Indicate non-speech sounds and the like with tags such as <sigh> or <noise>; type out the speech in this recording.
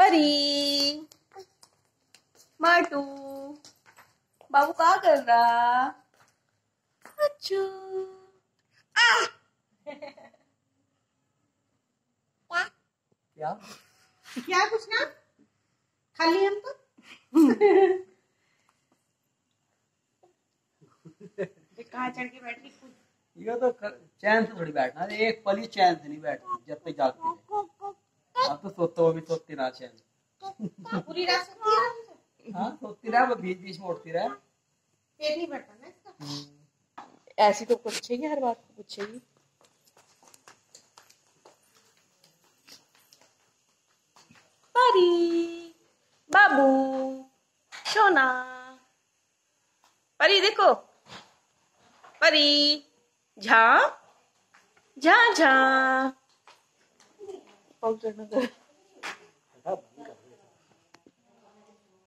परी। माटू। बाबू क्या कर रहा? अच्छू क्या? क्या? कुछ ना? खाली हम तो? <laughs> कहा चढ़ के बैठ ये तो चैन से थोड़ी बैठना एक पली चैन से नहीं बैठती जब तक जागती है अब तो सोते हो भी सोती रहा चैन से। पूरी रात सोती है हाँ सोती रहा वो बीच बीच में उठती रहा। पेट नहीं भरता ना इसका? ऐसी तो पूछेगी हर बात पूछेगी। परी बाबू सोना। परी देखो। परी झा झा झा न कर